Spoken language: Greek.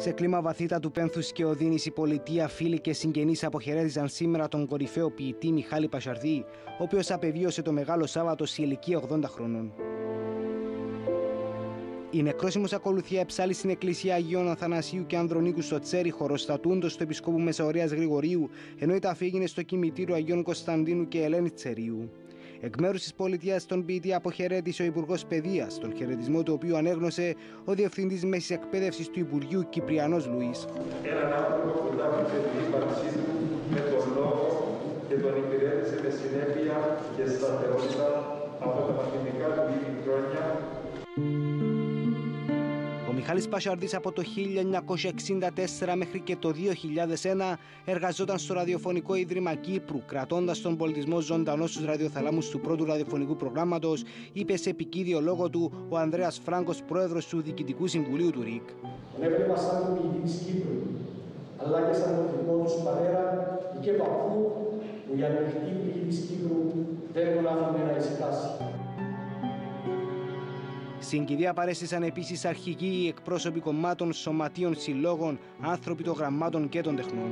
Σε κλίμα βαθύτατου πένθους και οδύνης, η πολιτεία, φίλοι και συγγενείς αποχαιρέτησαν σήμερα τον κορυφαίο ποιητή Μιχάλη Πασαρδί, ο οποίος απεβίωσε το Μεγάλο Σάββατο σε ηλικία 80 χρονών. Η νεκρόσιμος ακολουθία εψάλει στην Εκκλησία Αγίων Αθανασίου και Ανδρονίκου στο Τσέρι, χωροστατούντος του Επισκόπου Μεσαωρίας Γρηγορίου, ενώ η ταφή έγινε στο κημητήριο Αγίων Κωνσταντίνου και Ελένη Τσερίου. Εκ μέρους της πολιτείας, τον ποιητή αποχαιρέτησε ο Υπουργός Παιδείας, τον χαιρετισμό του οποίου ανέγνωσε ο Διευθυντής Μέσης Εκπαίδευσης του Υπουργείου Κυπριανός Λουί. Έναν άνθρωπο που δάφησε την ύπαρξή του με τον λόγο και τον υπηρέτησε με συνέπεια και σταθερότητα Μιχάλης Πασαρδής από το 1964 μέχρι και το 2001 εργαζόταν στο Ραδιοφωνικό Ίδρυμα Κύπρου, κρατώντας τον πολιτισμό ζωντανό στους ραδιοθαλάμους του πρώτου ραδιοφωνικού προγράμματος, είπε σε επικίδιο λόγο του ο Ανδρέας Φράγκος, πρόεδρος του Διοικητικού Συμβουλίου του ΡΙΚ. Τον έβλεπα σαν τον ποιητή της Κύπρου, αλλά και σαν τον δικό του πατέρα και παππού που η ανοιχτή πληγή της Κύπρου δεν τον άφηνε να ησυχάσει. Στην κηδεία παρέστησαν επίσης αρχικοί εκπρόσωποι κομμάτων, σωματείων, συλλόγων, άνθρωποι των γραμμάτων και των τεχνών.